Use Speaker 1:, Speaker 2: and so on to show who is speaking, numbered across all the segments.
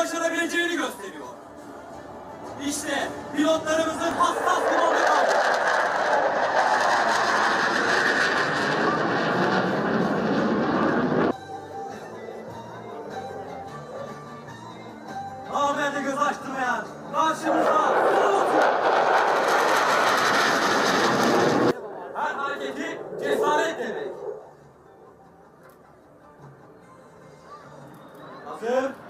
Speaker 1: başarabileceğini gösteriyor. İşte pilotlarımızın hassas kumanda kaldı. Haberde göz açtırmayan karşımızda Umut. Her hareketi cesaret demek. Hazır.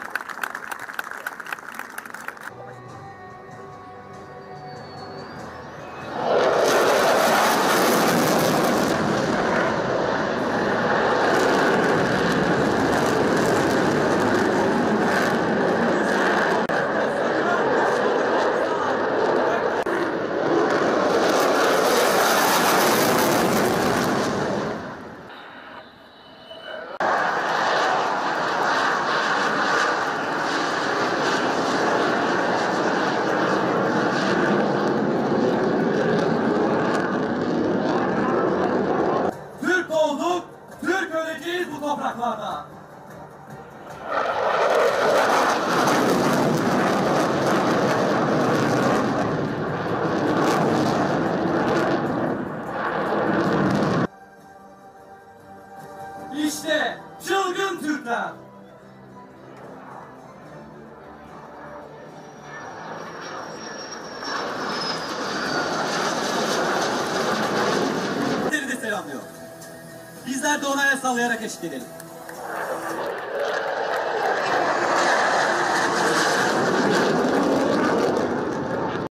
Speaker 1: Türk öleceğiz bu topraklarda. İşte çılgın Türkler. Bizler de ona el sallayarak eşlik edelim.